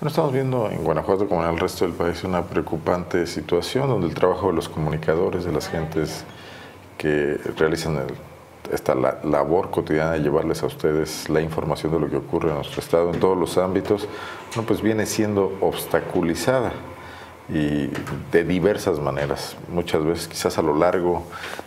Bueno, estamos viendo en Guanajuato, como en el resto del país, una preocupante situación donde el trabajo de los comunicadores, de las gentes que realizan esta labor cotidiana de llevarles a ustedes la información de lo que ocurre en nuestro estado en todos los ámbitos, bueno, pues viene siendo obstaculizada y de diversas maneras. Muchas veces, quizás a lo largo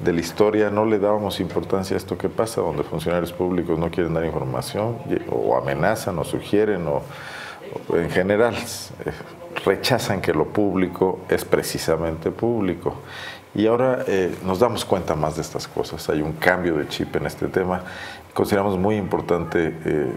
de la historia, no le dábamos importancia a esto que pasa, donde funcionarios públicos no quieren dar información o amenazan o sugieren o en general eh, rechazan que lo público es precisamente público. Y ahora eh, nos damos cuenta más de estas cosas. Hay un cambio de chip en este tema. Consideramos muy importante eh,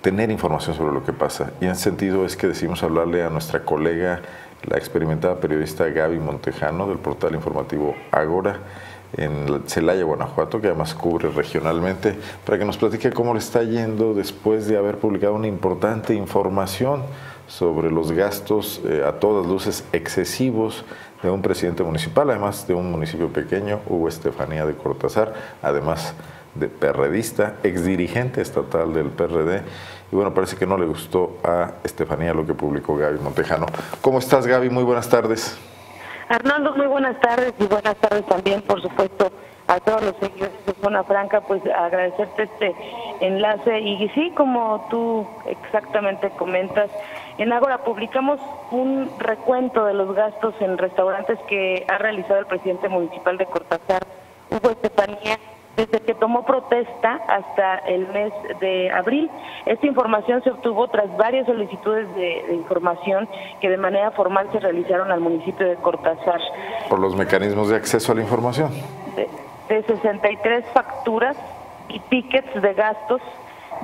tener información sobre lo que pasa. Y en ese sentido es que decidimos hablarle a nuestra colega, la experimentada periodista Gaby Montejano del portal informativo Agora en Celaya, Guanajuato, que además cubre regionalmente, para que nos platique cómo le está yendo después de haber publicado una importante información sobre los gastos eh, a todas luces excesivos de un presidente municipal, además de un municipio pequeño, Hugo Estefanía de Cortázar, además de perredista, exdirigente estatal del PRD. Y bueno, parece que no le gustó a Estefanía lo que publicó Gaby Montejano. ¿Cómo estás, Gaby? Muy buenas tardes. Arnaldo, muy buenas tardes y buenas tardes también, por supuesto, a todos los seguidores de Zona Franca, pues agradecerte este enlace. Y sí, como tú exactamente comentas, en Ágora publicamos un recuento de los gastos en restaurantes que ha realizado el presidente municipal de Cortázar, Hugo Estefanía, desde que tomó protesta hasta el mes de abril. Esta información se obtuvo tras varias solicitudes de, información que de manera formal se realizaron al municipio de Cortázar. ¿Por los mecanismos de acceso a la información? De, 63 facturas y tickets de gastos,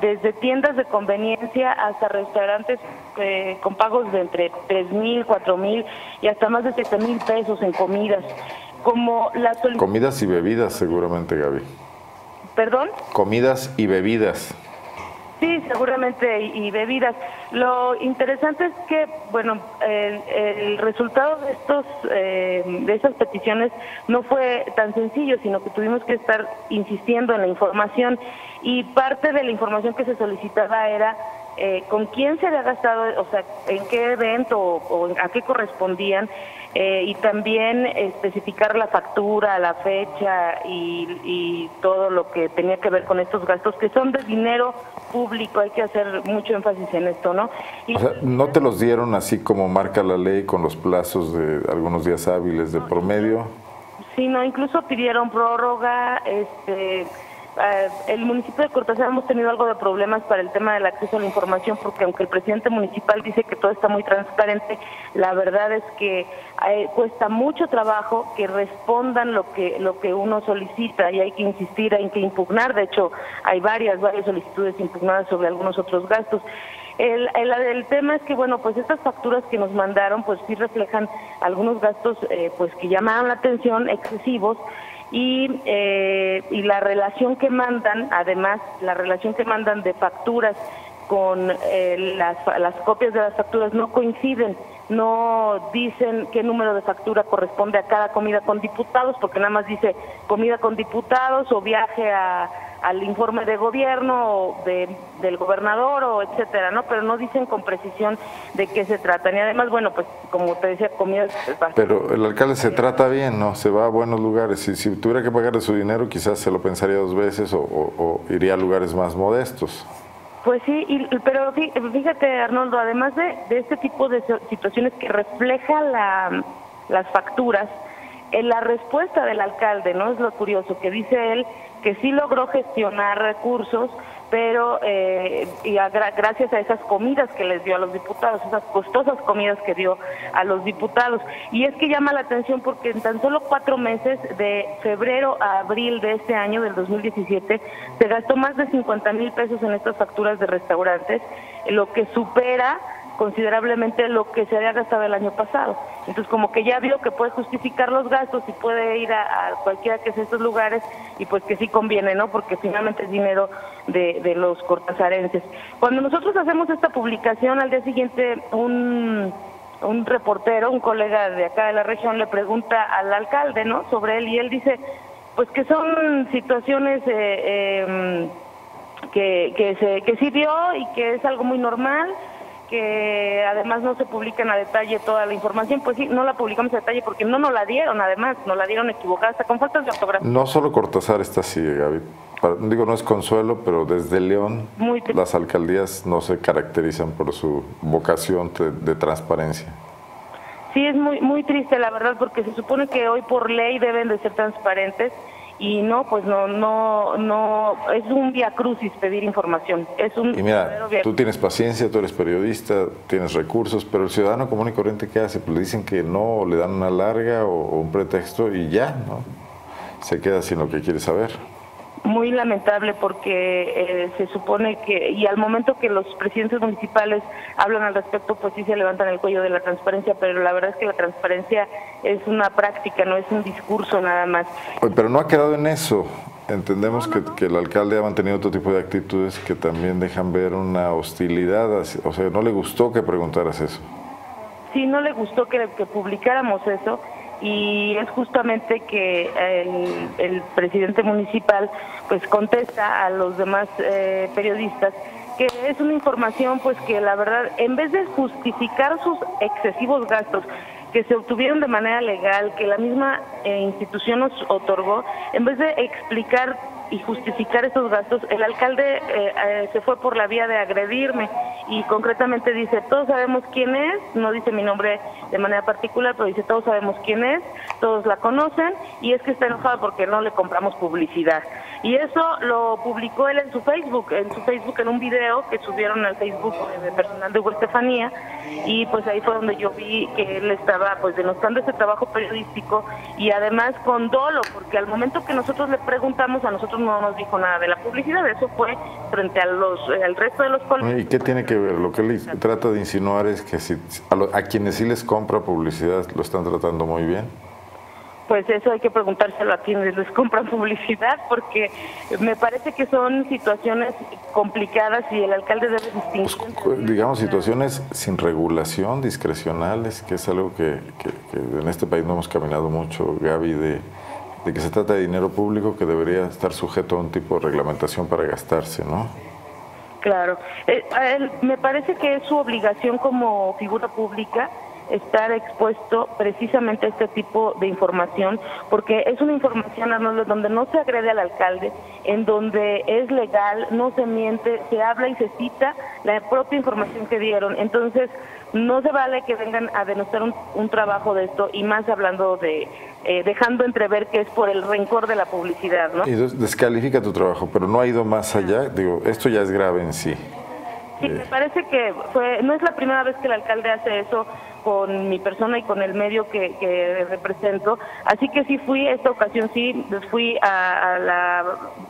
desde tiendas de conveniencia hasta restaurantes eh, con pagos de entre 3 mil, 4 mil y hasta más de 7 mil pesos en comidas como la Comidas y bebidas seguramente, Gaby. ¿Perdón? Comidas y bebidas. Sí, seguramente, y, bebidas. Lo interesante es que, bueno, el, resultado de estos, eh, de esas peticiones no fue tan sencillo, sino que tuvimos que estar insistiendo en la información y parte de la información que se solicitaba era eh, con quién se había gastado, o sea, en qué evento o, a qué correspondían, eh, y también especificar la factura, la fecha y, todo lo que tenía que ver con estos gastos, que son de dinero público, hay que hacer mucho énfasis en esto, ¿no? o sea, ¿no te los dieron así como marca la ley con los plazos de algunos días hábiles de promedio? Sí, no, incluso pidieron prórroga, este eh, el municipio de Cortázar hemos tenido algo de problemas para el tema del acceso a la información porque aunque el presidente municipal dice que todo está muy transparente, la verdad es que eh, cuesta mucho trabajo que respondan lo que lo que uno solicita y hay que insistir, hay que impugnar, de hecho hay varias varias solicitudes impugnadas sobre algunos otros gastos. El, el, tema es que, bueno, pues estas facturas que nos mandaron, pues sí reflejan algunos gastos, eh, pues que llamaron la atención, excesivos, y, eh, y la relación que mandan, además, la relación que mandan de facturas con eh, las, las copias de las facturas no coinciden, no dicen qué número de factura corresponde a cada comida con diputados, porque nada más dice comida con diputados o viaje a al informe de gobierno de, del gobernador o etcétera, ¿no? Pero no dicen con precisión de qué se trata. Y además, bueno, pues como te decía, comida Pero el alcalde se trata bien, ¿no? Se va a buenos lugares. Si, si tuviera que pagarle su dinero, quizás se lo pensaría dos veces o, iría a lugares más modestos. Pues sí, pero fíjate, Arnoldo, además de, de este tipo de situaciones que refleja la, las facturas, en la respuesta del alcalde, ¿no? Es lo curioso, que dice él que sí logró gestionar recursos, pero eh, y gracias a esas comidas que les dio a los diputados, esas costosas comidas que dio a los diputados. Y es que llama la atención porque en tan solo cuatro meses, de febrero a abril de este año, del 2017, se gastó más de 50 mil pesos en estas facturas de restaurantes, lo que supera considerablemente lo que se había gastado el año pasado. Entonces, como que ya vio que puede justificar los gastos y puede ir a, cualquiera que sea estos lugares y pues que sí conviene, ¿no? Porque finalmente es dinero de, de los cortazarenses. Cuando nosotros hacemos esta publicación, al día siguiente un, un reportero, un colega de acá de la región, le pregunta al alcalde, ¿no? Sobre él y él dice, pues que son situaciones... Eh, em, que, que, se, que sí vio y que es algo muy normal, que además no se publican a detalle toda la información, pues sí, no la publicamos a detalle porque no nos la dieron, además, nos la dieron equivocada, hasta con faltas de ortografía. No solo Cortázar está así, Gaby. Digo, no es consuelo, pero desde León las alcaldías no se caracterizan por su vocación de, transparencia. Sí, es muy, muy triste, la verdad, porque se supone que hoy por ley deben de ser transparentes y no, pues no, no, no, es un via crucis pedir información. Es un y mira, tú tienes paciencia, tú eres periodista, tienes recursos, pero el ciudadano común y corriente, ¿qué hace? Pues le dicen que no, le dan una larga o, un pretexto y ya, ¿no? Se queda sin lo que quiere saber muy lamentable porque eh, se supone que, y al momento que los presidentes municipales hablan al respecto, pues sí se levantan el cuello de la transparencia, pero la verdad es que la transparencia es una práctica, no es un discurso nada más. Pero no ha quedado en eso. Entendemos que, que, el alcalde ha mantenido otro tipo de actitudes que también dejan ver una hostilidad, o sea, no le gustó que preguntaras eso. Sí, no le gustó que, que publicáramos eso y es justamente que el, presidente municipal pues contesta a los demás eh, periodistas que es una información pues que la verdad en vez de justificar sus excesivos gastos que se obtuvieron de manera legal, que la misma eh, institución nos otorgó, en vez de explicar y justificar esos gastos, el alcalde eh, eh, se fue por la vía de agredirme y concretamente dice, todos sabemos quién es, no dice mi nombre de manera particular, pero dice, todos sabemos quién es, todos la conocen y es que está enojado porque no le compramos publicidad. Y eso lo publicó él en su Facebook, en su Facebook en un video que subieron al Facebook de personal de Hugo Estefanía y pues ahí fue donde yo vi que él estaba pues denostando ese trabajo periodístico y además con dolo, porque al momento que nosotros le preguntamos a nosotros no nos dijo nada de la publicidad, eso fue frente a los eh, al resto de los colegas. Lo que él trata de insinuar es que si a, a quienes sí les compra publicidad lo están tratando muy bien pues eso hay que preguntárselo a quienes les compran publicidad, porque me parece que son situaciones complicadas y el alcalde debe distinguir. Pues, digamos, situaciones sin regulación, discrecionales, que es algo que, en este país no hemos caminado mucho, Gaby, de, de que se trata de dinero público que debería estar sujeto a un tipo de reglamentación para gastarse, ¿no? Claro. Eh, me parece que es su obligación como figura pública estar expuesto precisamente a este tipo de información, porque es una información donde no se agrede al alcalde, en donde es legal, no se miente, se habla y se cita la propia información que dieron. Entonces, no se vale que vengan a denunciar un, trabajo de esto y más hablando de, eh, dejando entrever que es por el rencor de la publicidad, ¿no? Y descalifica tu trabajo, pero no ha ido más allá, digo, esto ya es grave en sí. Sí, me parece que fue, no es la primera vez que el alcalde hace eso con mi persona y con el medio que, represento. Así que sí fui, esta ocasión sí, fui a, la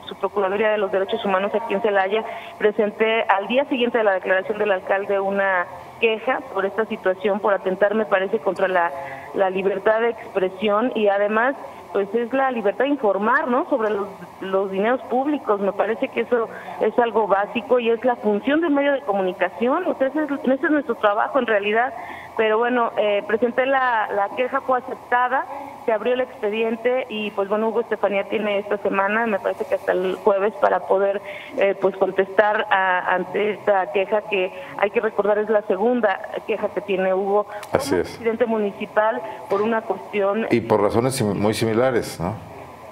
Subprocuraduría de los Derechos Humanos aquí en Celaya, presenté al día siguiente de la declaración del alcalde una queja por esta situación, por atentar, me parece, contra la, la libertad de expresión y además pues es la libertad de informar, ¿no? Sobre los, los dineros públicos. Me parece que eso es algo básico y es la función del medio de comunicación. O ese es, nuestro trabajo en realidad. Pero bueno, eh, presenté la, la queja, fue aceptada se abrió el expediente y pues bueno, Hugo Estefanía tiene esta semana, me parece que hasta el jueves, para poder eh, pues contestar ante esta queja que hay que recordar es la segunda queja que tiene Hugo como presidente municipal por una cuestión... Y por razones muy similares, ¿no?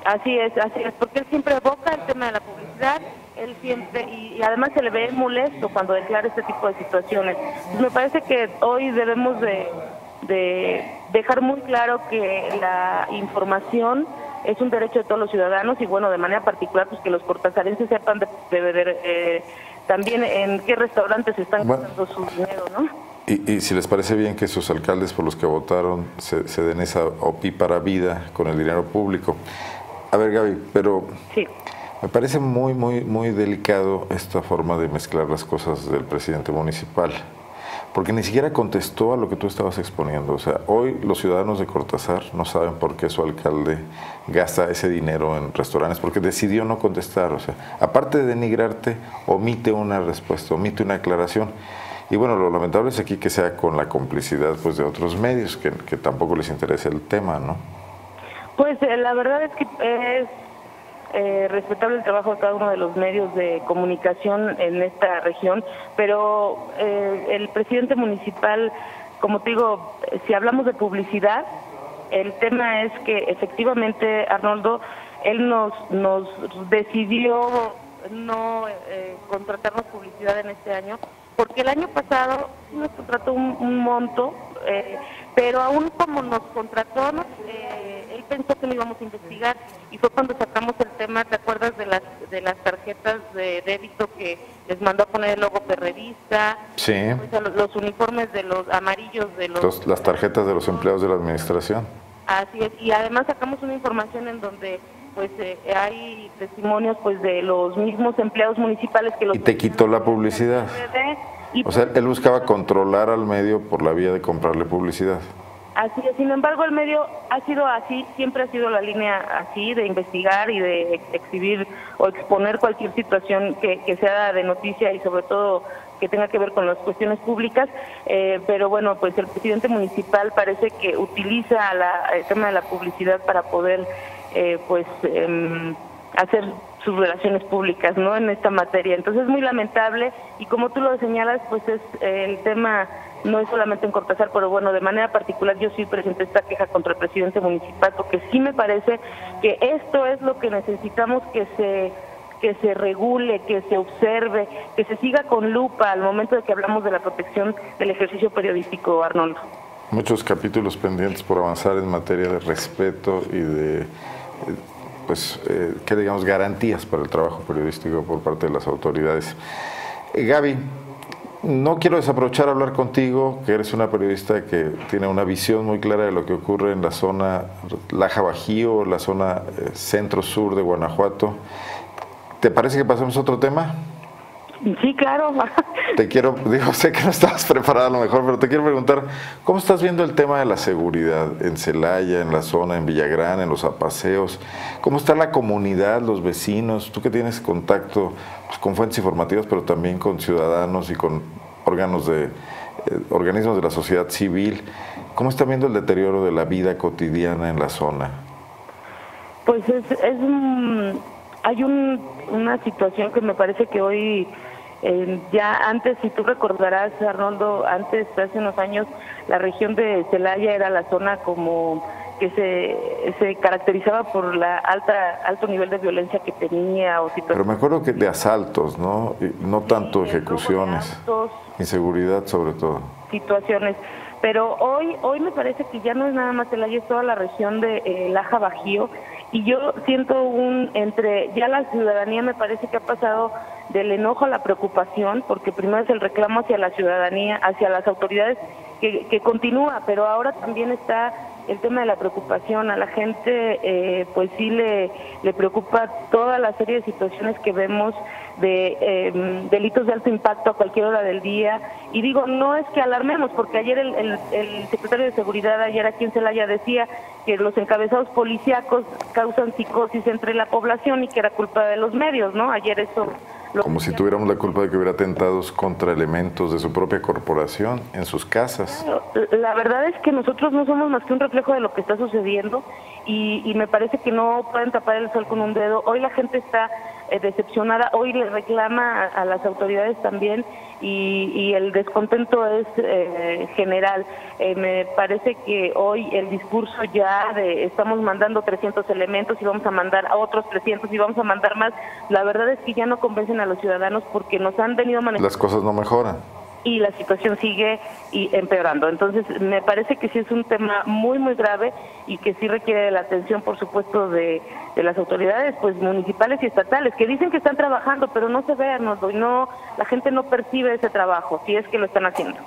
Así es, así es, porque él siempre evoca el tema de la publicidad, él siempre, y, además se le ve molesto cuando declara este tipo de situaciones. me parece que hoy debemos de de dejar muy claro que la información es un derecho de todos los ciudadanos y bueno, de manera particular pues que los cortazarenses sepan de, beber eh, también en qué restaurantes están gastando su dinero, ¿no? Y, y, si les parece bien que sus alcaldes por los que votaron se, se den esa opípara vida con el dinero público. A ver, Gaby, pero sí. me parece muy, muy, muy delicado esta forma de mezclar las cosas del presidente municipal porque ni siquiera contestó a lo que tú estabas exponiendo. O sea, hoy los ciudadanos de Cortázar no saben por qué su alcalde gasta ese dinero en restaurantes, porque decidió no contestar. O sea, aparte de denigrarte, omite una respuesta, omite una aclaración. Y bueno, lo lamentable es aquí que sea con la complicidad pues, de otros medios, que, que tampoco les interesa el tema, ¿no? Pues eh, la verdad es que eh, respetable el trabajo de cada uno de los medios de comunicación en esta región, pero eh, el presidente municipal, como te digo, si hablamos de publicidad, el tema es que efectivamente, Arnoldo, él nos, nos decidió no eh, contratarnos publicidad en este año, porque el año pasado nos contrató un, monto, eh, pero aún como nos contrató, eh, él pensó que lo íbamos a investigar y fue cuando sacamos el tema, ¿te acuerdas de las de las tarjetas de débito que les mandó a poner el logo perrevista? Sí. los, uniformes de los amarillos de los... las tarjetas de los empleados de la administración. Así es, y además sacamos una información en donde pues eh, hay testimonios pues de los mismos empleados municipales que los... Y te quitó la publicidad. o sea, él buscaba controlar al medio por la vía de comprarle publicidad. Así es, sin embargo el medio ha sido así, siempre ha sido la línea así de investigar y de exhibir o exponer cualquier situación que, que sea de noticia y sobre todo que tenga que ver con las cuestiones públicas, eh, pero bueno, pues el presidente municipal parece que utiliza la, el tema de la publicidad para poder eh, pues em, hacer sus relaciones públicas no en esta materia entonces es muy lamentable y como tú lo señalas pues es el tema no es solamente en Cortázar pero bueno de manera particular yo sí presenté esta queja contra el presidente municipal porque sí me parece que esto es lo que necesitamos que se que se regule, que se observe, que se siga con lupa al momento de que hablamos de la protección del ejercicio periodístico, Arnoldo. Muchos capítulos pendientes por avanzar en materia de respeto y de, pues, eh, que digamos, garantías para el trabajo periodístico por parte de las autoridades. Eh, Gaby, no quiero desaprovechar hablar contigo, que eres una periodista que tiene una visión muy clara de lo que ocurre en la zona Laja Bajío, la zona eh, centro-sur de Guanajuato. ¿Te parece que pasemos a otro tema? Sí, claro. Te quiero, digo, sé que no estabas preparada a lo mejor, pero te quiero preguntar, ¿cómo estás viendo el tema de la seguridad en Celaya, en la zona, en Villagrán, en los apaseos? ¿Cómo está la comunidad, los vecinos? Tú que tienes contacto pues, con fuentes informativas, pero también con ciudadanos y con órganos de, eh, organismos de la sociedad civil, ¿cómo están viendo el deterioro de la vida cotidiana en la zona? Pues es, es hay un, una situación que me parece que hoy eh, ya antes, si tú recordarás, Arnoldo, antes, hace unos años, la región de Celaya era la zona como que se, se caracterizaba por la alta alto nivel de violencia que tenía o Pero me acuerdo que de asaltos, ¿no? no tanto ejecuciones, inseguridad sobre todo. Situaciones. Pero hoy hoy me parece que ya no es nada más Celaya, es toda la región de eh, Laja Bajío y yo siento un entre ya la ciudadanía me parece que ha pasado del enojo a la preocupación porque primero es el reclamo hacia la ciudadanía hacia las autoridades que, que continúa pero ahora también está el tema de la preocupación. A la gente eh, pues sí le, le preocupa toda la serie de situaciones que vemos de em, delitos de alto impacto a cualquier hora del día. Y digo no es que alarmemos porque ayer el, el, el secretario de seguridad ayer aquí en Celaya decía que los encabezados policíacos causan psicosis entre la población y que era culpa de los medios no ayer eso como si tuviéramos la culpa de que hubiera atentados contra elementos de su propia corporación en sus casas. La verdad es que nosotros no somos más que un reflejo de lo que está sucediendo y, me parece que no pueden tapar el sol con un dedo. Hoy la gente está eh, decepcionada, hoy le reclama a, las autoridades también y, el descontento es eh, general. Eh, me parece que hoy el discurso ya de estamos mandando 300 elementos y vamos a mandar a otros 300 y vamos a mandar más, la verdad es que ya no a los ciudadanos porque nos han venido manejando. Las cosas no mejoran y la situación sigue y empeorando. Entonces, me parece que sí es un tema muy, muy grave y que sí requiere la atención, por supuesto, de, las autoridades pues municipales y estatales, que dicen que están trabajando, pero no se ve, no, no, la gente no percibe ese trabajo, si es que lo están haciendo.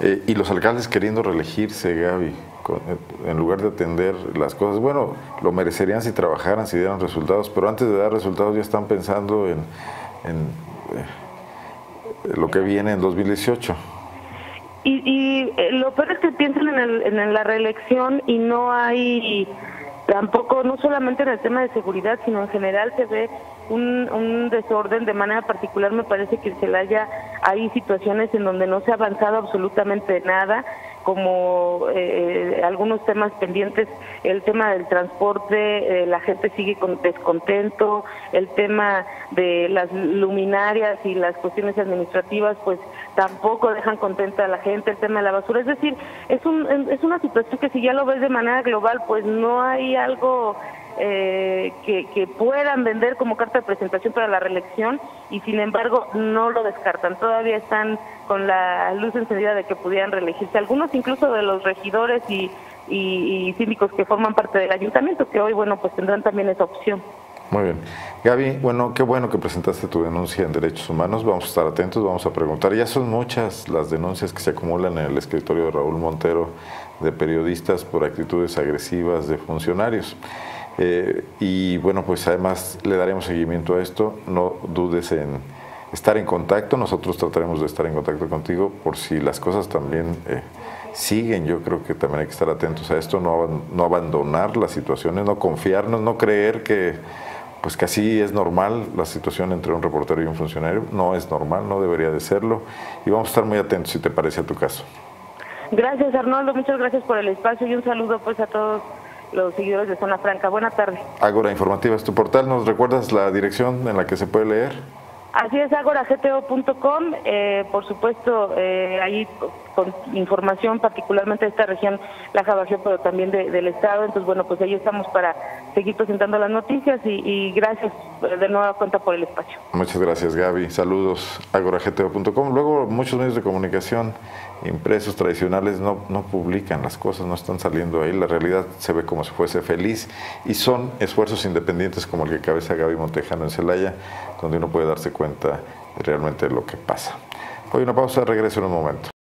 Eh, y los alcaldes queriendo reelegirse, Gaby, eh, en lugar de atender las cosas, bueno, lo merecerían si trabajaran, si dieran resultados, pero antes de dar resultados ya están pensando en... Eh, lo que viene en 2018. Y, y eh, lo peor es que piensan en, el, en la reelección y no hay tampoco, no solamente en el tema de seguridad, sino en general se ve un, un desorden. De manera particular me parece que en Celaya hay situaciones en donde no se ha avanzado absolutamente nada como eh, algunos temas pendientes, el tema del transporte, la gente sigue con descontento, el tema de las luminarias y las cuestiones administrativas, pues tampoco dejan contenta a la gente, el tema de la basura, es decir, es, un, es una situación que si ya lo ves de manera global, pues no hay algo eh, que, puedan vender como carta de presentación para la reelección y sin embargo no lo descartan. Todavía están con la luz encendida de que pudieran reelegirse. Algunos incluso de los regidores y, y, síndicos que forman parte del ayuntamiento, que hoy, bueno, pues tendrán también esa opción. Muy bien. Gaby, bueno, qué bueno que presentaste tu denuncia en derechos humanos. Vamos a estar atentos, vamos a preguntar. Ya son muchas las denuncias que se acumulan en el escritorio de Raúl Montero de periodistas por actitudes agresivas de funcionarios. Eh, y bueno, pues además le daremos seguimiento a esto. No dudes en estar en contacto. Nosotros trataremos de estar en contacto contigo por si las cosas también eh, siguen. Yo creo que también hay que estar atentos a esto, no, no abandonar las situaciones, no confiarnos, no creer que pues que así es normal la situación entre un reportero y un funcionario. No es normal, no debería de serlo. Y vamos a estar muy atentos si te parece a tu caso. Gracias Arnoldo, muchas gracias por el espacio y un saludo pues a todos los seguidores de Zona Franca. Buenas tardes. Ágora Informativa es tu portal. ¿Nos recuerdas la dirección en la que se puede leer? Así es, agoragto.com. Eh, por supuesto, eh, ahí con información particularmente de esta región, la Bajío, pero también del Estado. Entonces, bueno, pues ahí estamos para seguir presentando las noticias y, gracias de nueva cuenta por el espacio. Muchas gracias, Gaby. Saludos, agoragto.com. Luego, muchos medios de comunicación impresos tradicionales no, no publican las cosas, no están saliendo ahí. La realidad se ve como si fuese feliz y son esfuerzos independientes como el que cabeza Gaby Montejano en Celaya, donde uno puede darse cuenta realmente de lo que pasa. Hoy una pausa, regreso en un momento.